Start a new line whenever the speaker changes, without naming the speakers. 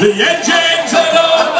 The engines are on.